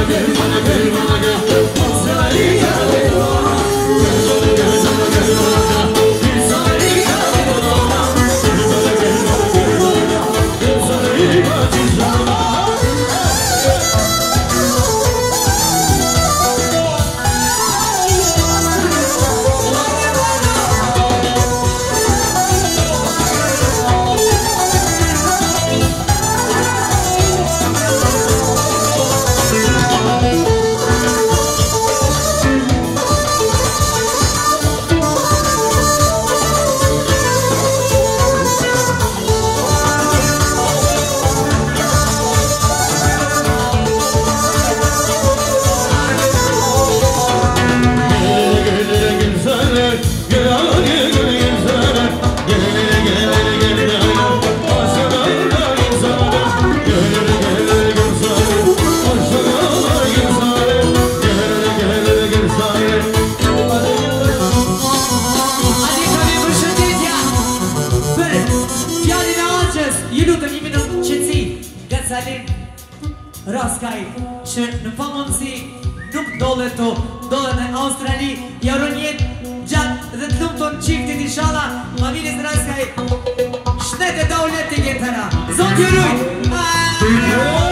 Malaga, Malaga, Malaga. shkolle to Dole në Australi Jaron jetë gjatë dhe të lumë tonë qiftit inshallah. Ma vini së rajskaj Shtetet e daulet të jetëra Zotë ju rujtë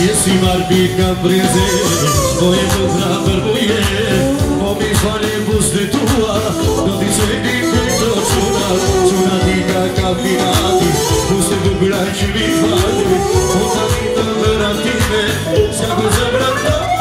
Jeśli Marbika prędzej Twoje dobra werbuje Pomieszanie pusty tuła Dotyczy nigdy to czuna Czuna nika kabinati Pusty dublać mi fali Poza mi tam wyratimy Siago zabrać